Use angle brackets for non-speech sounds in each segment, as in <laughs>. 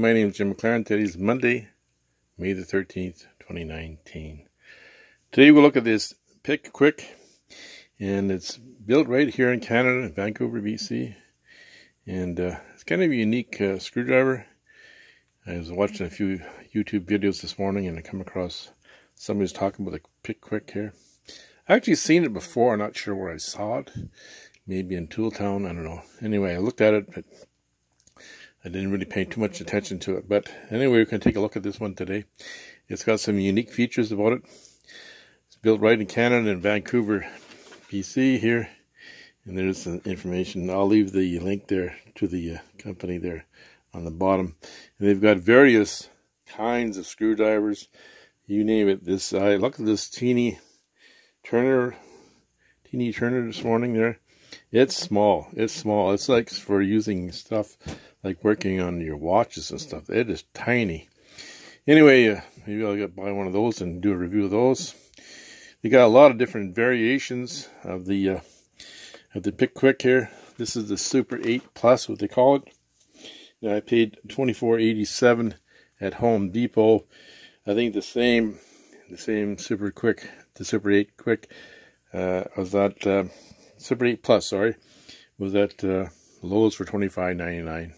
My name is Jim McLaren. Today is Monday, May the 13th, 2019. Today we'll look at this PicQuic, and it's built right here in Canada, in Vancouver, BC. And uh, it's kind of a unique uh, screwdriver. I was watching a few YouTube videos this morning and I come across somebody was talking about the PicQuic here. I actually seen it before, I'm not sure where I saw it. Maybe in Tooltown, I don't know. Anyway, I looked at it, but I didn't really pay too much attention to it. But anyway, we can take a look at this one today. It's got some unique features about it. It's built right in Canada in Vancouver, BC here. And there's some information. I'll leave the link there to the uh, company there on the bottom. And they've got various kinds of screwdrivers. You name it. This I look at this teeny Turner, teeny Turner this morning there. It's small. It's small. It's like for using stuff like working on your watches and stuff. It is tiny. Anyway, uh, maybe I'll get buy one of those and do a review of those. They got a lot of different variations of the uh, of the PicQuic here. This is the Super 8 Plus, what they call it. Now, I paid twenty four eighty seven at Home Depot. I think the same the same Super Quick, the Super 8 Quick uh, was that uh, Super 8 Plus, sorry, was at uh, Lowe's for twenty five ninety nine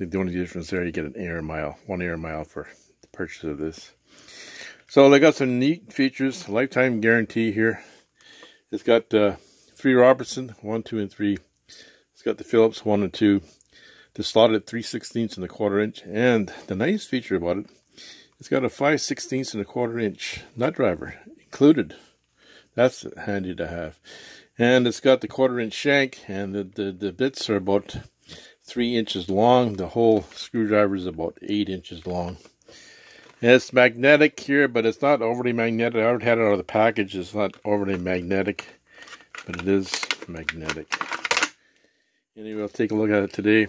think the only difference there, you get an air mile, one air mile for the purchase of this. So they got some neat features, lifetime guarantee here. It's got uh, three Robertson, one, two, and three. It's got the Phillips, one and two. The slotted 3 16ths and a quarter inch. And the nice feature about it, it's got a 5 16ths and a quarter inch nut driver included. That's handy to have. And it's got the quarter inch shank, and the, the, the bits are about three inches long. The whole screwdriver is about eight inches long. And it's magnetic here, but it's not overly magnetic. I already had it out of the package. It's not overly magnetic, but it is magnetic. Anyway, I'll take a look at it today.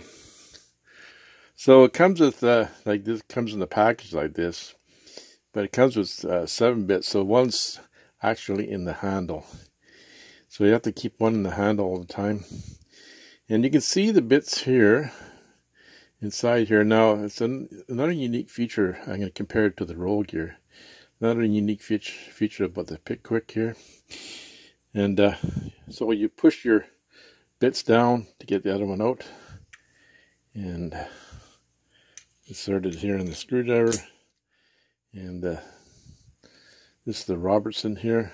So it comes with, uh, like this, comes in the package like this. But it comes with uh, seven bits, so one's actually in the handle. So you have to keep one in the handle all the time. And you can see the bits here inside here. Now, it's an, another unique feature. I'm going to compare it to the roll gear. Another unique feature, feature about the PicQuic here. And uh, so you push your bits down to get the other one out, and insert it here in the screwdriver. And uh, this is the Robertson here.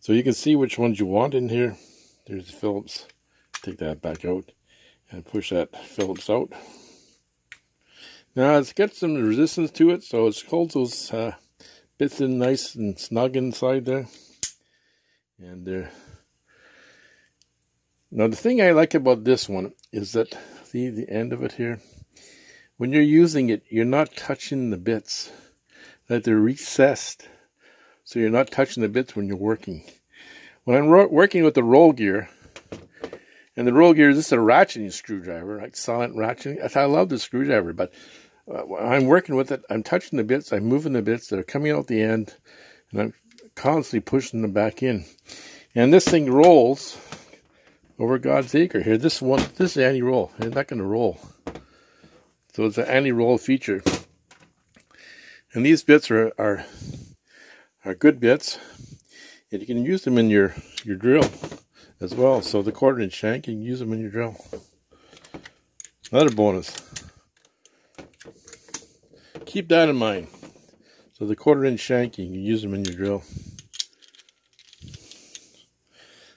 So you can see which ones you want in here. There's the Phillips take that back out and push that Phillips out. Now it's got some resistance to it, so it holds those uh, bits in nice and snug inside there. And uh, now the thing I like about this one is that, see the end of it here? When you're using it, you're not touching the bits. That they're recessed, so you're not touching the bits when you're working. When I'm working with the roll gear, and the roll gear, this is a ratcheting screwdriver, like silent ratcheting. I love the screwdriver, but uh, I'm working with it. I'm touching the bits. I'm moving the bits. They're coming out the end, and I'm constantly pushing them back in. And this thing rolls over God's acre here. This one, this is anti-roll. It's not going to roll. So it's an anti-roll feature. And these bits are, are are good bits, and you can use them in your your drill as well. So the quarter inch shank, you can use them in your drill. Another bonus. Keep that in mind. So the quarter inch shank, you can use them in your drill.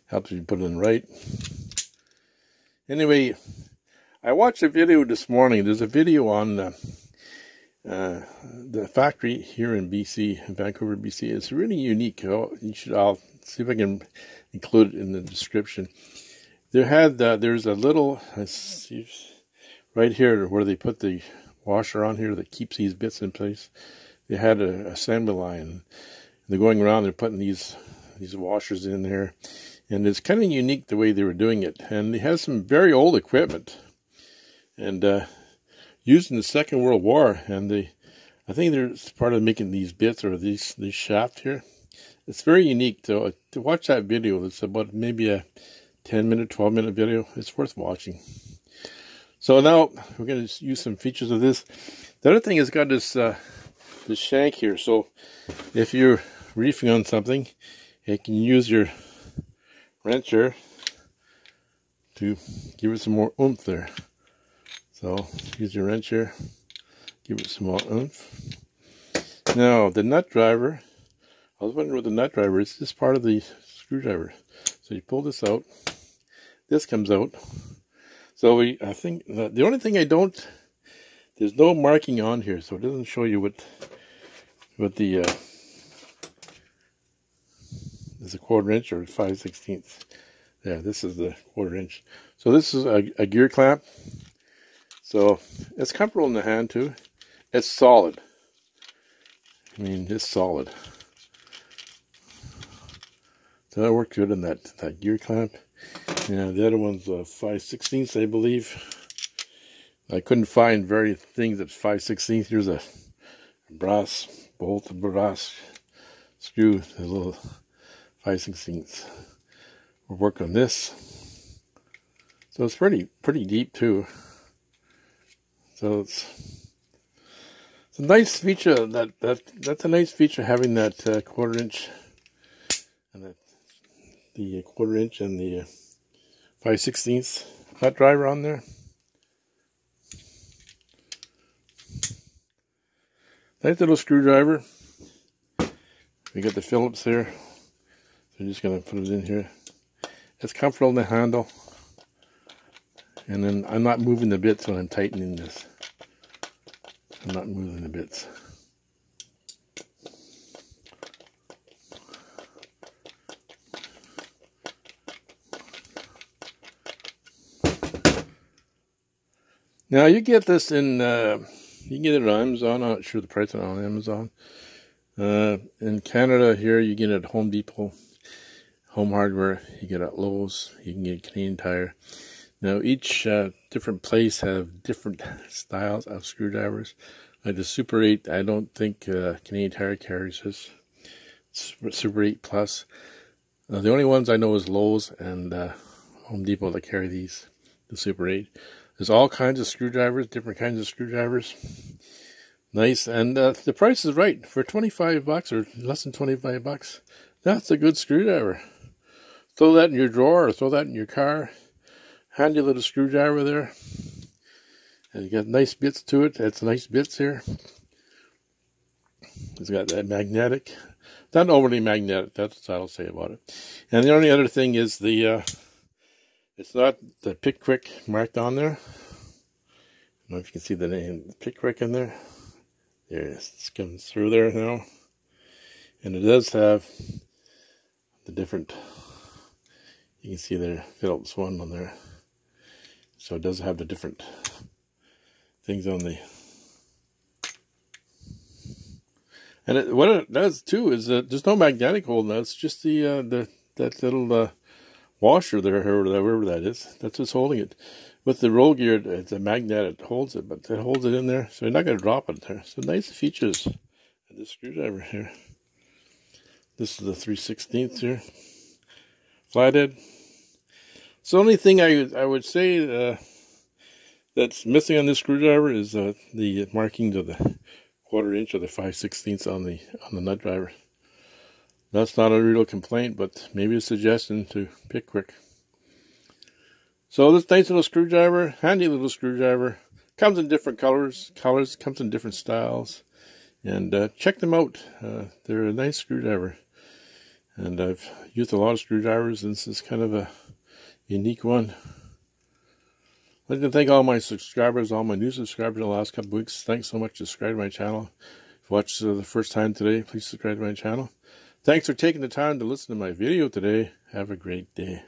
Helps you put it in right. Anyway, I watched a video this morning. There's a video on the, uh, the factory here in BC, in Vancouver, BC. It's really unique. You should. I'll see if I can include it in the description. There had uh, there's a little see, right here where they put the washer on here that keeps these bits in place. They had a assembly line. They're going around. They're putting these these washers in there, and it's kind of unique the way they were doing it. And they have some very old equipment, and uh, used in the Second World War. And they, I think they're part of making these bits or these these shaft here. It's very unique to, to watch that video. It's about maybe a 10 minute, 12 minute video. It's worth watching. So now we're going to use some features of this. The other thing is got this uh, this shank here. So if you're reefing on something, you can use your wrencher to give it some more oomph there. So use your wrencher, give it some more oomph. Now the nut driver, I was wondering what the nut driver is. This part of the screwdriver. So you pull this out. This comes out. So we, I think the, the only thing I don't, there's no marking on here, so it doesn't show you what, what the, uh, is a quarter inch or five sixteenths. Yeah, this is the quarter inch. So this is a, a gear clamp. So it's comfortable in the hand too. It's solid. I mean, it's solid. So that worked good in that, that gear clamp. Yeah, the other one's uh, 5 16ths, I believe. I couldn't find very things that's 5 16ths. Here's a brass bolt, a brass screw, a little 5 16ths. We'll work on this. So it's pretty pretty deep too. So it's it's a nice feature that that that's a nice feature having that uh, quarter inch and that the quarter inch and the 5 16th nut driver on there. Nice little screwdriver. We got the Phillips here. So I'm just going to put it in here. It's comfortable in the handle. And then I'm not moving the bits when I'm tightening this. I'm not moving the bits. Now you get this in, uh, you get it on Amazon. I'm not sure the price on Amazon. Uh, in Canada here, you get it at Home Depot, Home Hardware. You get at Lowe's. You can get Canadian Tire. Now each uh, different place have different <laughs> styles of screwdrivers. Like the Super 8, I don't think uh, Canadian Tire carries this. Super 8 Plus. Uh, the only ones I know is Lowe's and uh, Home Depot that carry these, the Super 8. There's all kinds of screwdrivers, different kinds of screwdrivers. Nice, and uh, the price is right for 25 bucks or less than 25 bucks. That's a good screwdriver. Throw that in your drawer or throw that in your car. Handy little screwdriver there. And you got nice bits to it. It's nice bits here. It's got that magnetic. Not overly magnetic. That's what I'll say about it. And the only other thing is the uh, it's not the PicQuic marked on there. I don't know if you can see the name PicQuic in there. There it is. It's coming through there now. And it does have the different, you can see there, Phillips one on there. So it does have the different things on the and it, what it does too is that there's no magnetic hole now. It's just the uh, the that little uh, washer there, or whatever that is. That's what's holding it. With the roll gear, it's a magnet that holds it, but it holds it in there, so you're not going to drop it there. So nice features this screwdriver here. This is the 3 16th here. Flathead. So the only thing I, I would say uh, that's missing on this screwdriver is uh, the markings of the quarter inch or the 5 16ths on the on the nut driver. That's not a real complaint, but maybe a suggestion to PicQuic. So this nice little screwdriver, handy little screwdriver, comes in different colors, colors, comes in different styles, and uh, check them out. Uh, they're a nice screwdriver, and I've used a lot of screwdrivers, and this is kind of a unique one. I'd like to thank all my subscribers, all my new subscribers in the last couple weeks. Thanks so much for subscribing to my channel. If you watched uh, the first time today, please subscribe to my channel. Thanks for taking the time to listen to my video today. Have a great day.